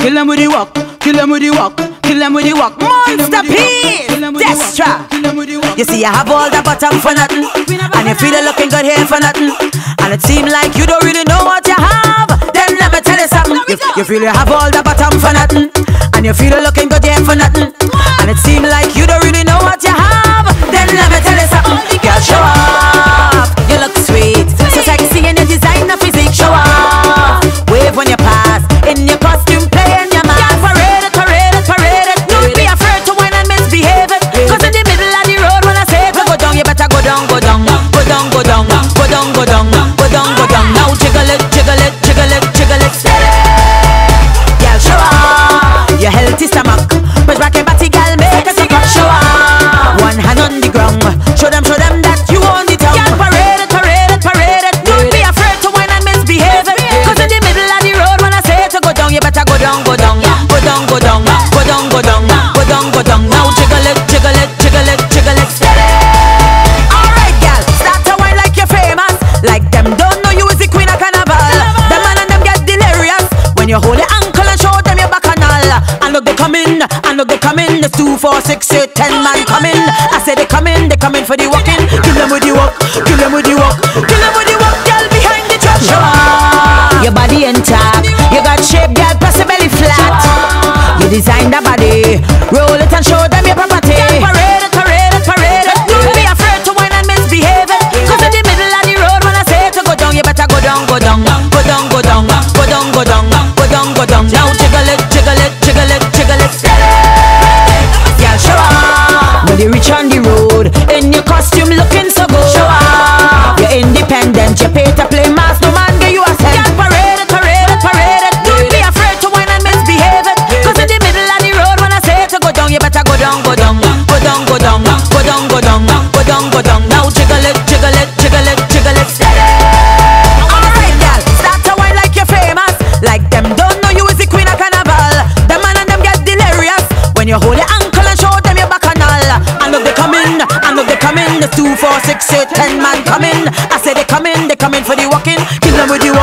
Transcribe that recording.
kill them with the walk, kill them with the walk, kill them with the walk. Monster P, Destra. You see, I have all the bottom for nothing, and you feel it looking good here for nothing, and it seem like you don't really know what you have. Then let me tell you something. You, you feel you have all the bottom for nothing, and you feel it looking good here for nothing, and it seem like you don't really go down, go down, go down, go down, go down, go down, go down. Now jiggle it, jiggle it, jiggle it, jiggle it. Alright, girl, start to like you're famous. Like them know you is the queen of carnival. Them man and them get delirious when you hold your ankle and show them your bacchanal. And look they coming, and look they coming. There's two, four, six, eight, design the body, roll it and show them your property. Parade it, parade it, parade it. Don't be afraid to whine and misbehave it. Cause in the middle of the road, when I say to go down, you better go down, go down, go down, go down, go down, go down, go down, go down. Now jiggle it, jiggle it, jiggle it, jiggle it. Girl, show off. When you reach on the road, in your costume looking so good. Show off. You're independent, you pay to play mass, down, go down, go down, go down, go down, go down. Now jiggle it, jiggle it, jiggle it, jiggle it, steady. Alright, girl, start to whine like you're famous. Like them don't know you is the queen of carnival. Them man and them get delirious when you hold your ankle and show them your bacchanal. And look they coming, and look they coming. The two, four, six, eight, ten man coming. I say they coming, they coming for the walking. Kill them with the